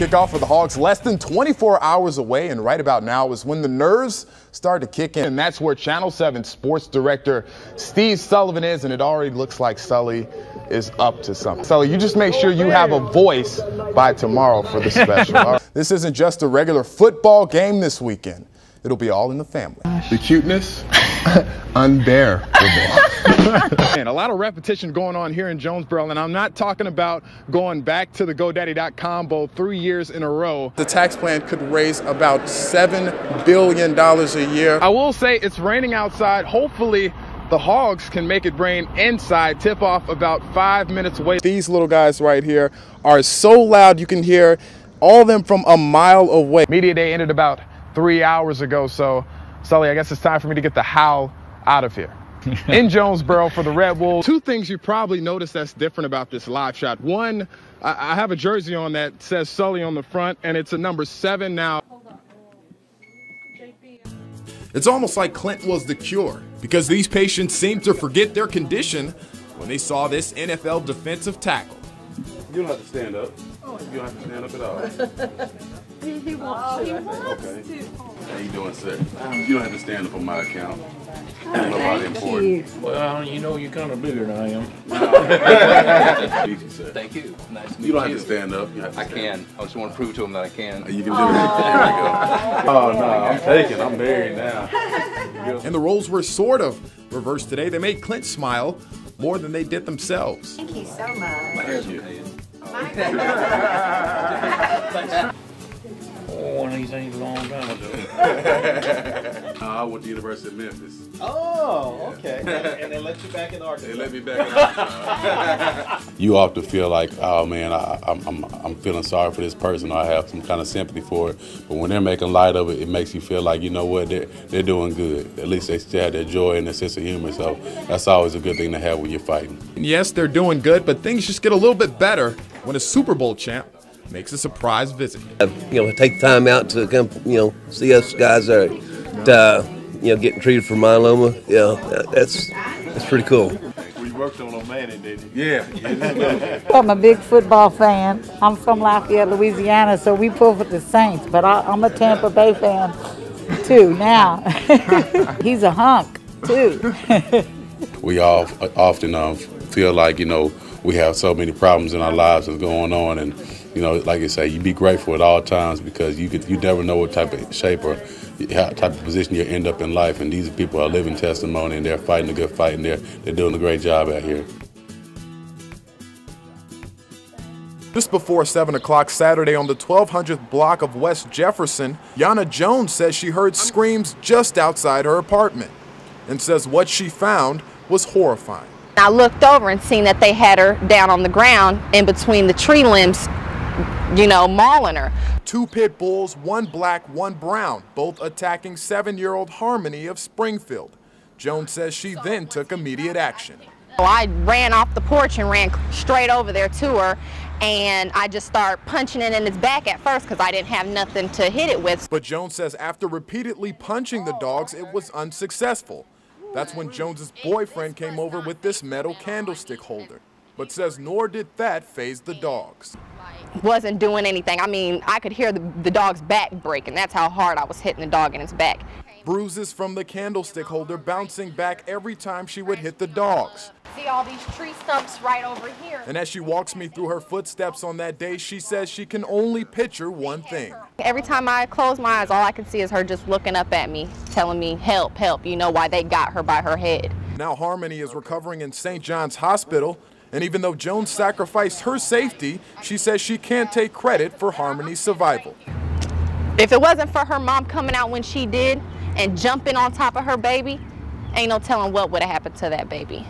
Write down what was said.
Kickoff for the Hogs less than 24 hours away, and right about now is when the nerves start to kick in. And that's where Channel 7 sports director Steve Sullivan is, and it already looks like Sully is up to something. Sully, you just make sure you oh, have a voice by tomorrow for the special. This isn't just a regular football game this weekend. It'll be all in the family. The cuteness, unbearable. and a lot of repetition going on here in Jonesboro, and I'm not talking about going back to the GoDaddy.com Bowl three years in a row. The tax plan could raise about $7 billion a year. I will say it's raining outside. Hopefully, the Hogs can make it rain inside. Tip off about five minutes away. These little guys right here are so loud you can hear all of them from a mile away. Media day ended about three hours ago. So, Sully, I guess it's time for me to get the howl out of here. in Jonesboro for the Red Wolves. Two things you probably noticed that's different about this live shot. One, I have a jersey on that says Sully on the front, and it's a number seven now. It's almost like Clint was the cure because these patients seem to forget their condition when they saw this NFL defensive tackle. You don't have to stand up. You don't have to stand up at all. he, he wants to. okay. How you doing, sir? You don't have to stand up on my account. Nobody important. Well, you know you're kind of bigger than I am. Easy, sir. Thank you. Nice to meet You don't have to stand up. You have to I stand can. I just want to prove to him that I can. Uh, you can do it. There we go. Oh, no, I'm taking. I'm married now. And the roles were sort of reversed today. They made Clint smile more than they did themselves. Thank you so much. Thank you. Oh, one of these things a long time ago. Uh, I went to the University of Memphis. Oh, okay. and they let you back in Arkansas. They Arkansas. let me back in You often feel like, oh man, I, I'm, I'm, I'm feeling sorry for this person. I have some kind of sympathy for it. But when they're making light of it, it makes you feel like, you know what, they're, they're doing good. At least they still have their joy and their sense of humor. So that's always a good thing to have when you're fighting. And yes, they're doing good, but things just get a little bit better when a Super Bowl champ makes a surprise visit. you know, take time out to come, you know, see us guys are, uh, you know, getting treated for myeloma. Yeah, that's that's pretty cool. Well, you worked on O'Manning, didn't you? Yeah. I'm a big football fan. I'm from Lafayette, Louisiana, so we pull for the Saints, but I, I'm a Tampa Bay fan too now. He's a hunk too. we all often um, feel like you know we have so many problems in our lives that's going on, and you know, like I say, you be grateful at all times because you could you never know what type of shape or type of position you end up in life, and these people are living testimony, and they're fighting a good fight, and they're they're doing a great job out here. Just before 7 o'clock Saturday on the 1200th block of West Jefferson, Yana Jones says she heard screams just outside her apartment and says what she found was horrifying. I looked over and seen that they had her down on the ground in between the tree limbs, you know, mauling her. Two pit bulls, one black, one brown, both attacking seven year old Harmony of Springfield. Jones says she then took immediate action. So I ran off the porch and ran straight over there to her, and I just started punching it in its back at first because I didn't have nothing to hit it with. But Jones says after repeatedly punching the dogs, it was unsuccessful. That's when Jones's boyfriend came over with this metal candlestick holder. But says nor did that faze the dogs. Wasn't doing anything. I mean, I could hear the, the dog's back breaking. That's how hard I was hitting the dog in its back. Bruises from the candlestick holder bouncing back every time she would hit the dogs. See all these tree stumps right over here. And as she walks me through her footsteps on that day, she says she can only picture one thing. Every time I close my eyes, all I can see is her just looking up at me, telling me, help, help. You know why they got her by her head. Now Harmony is recovering in St. John's Hospital, and even though Jones sacrificed her safety, she says she can't take credit for Harmony's survival. If it wasn't for her mom coming out when she did and jumping on top of her baby, ain't no telling what would have happened to that baby.